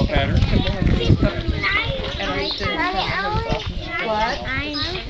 Go pat her. What? I'm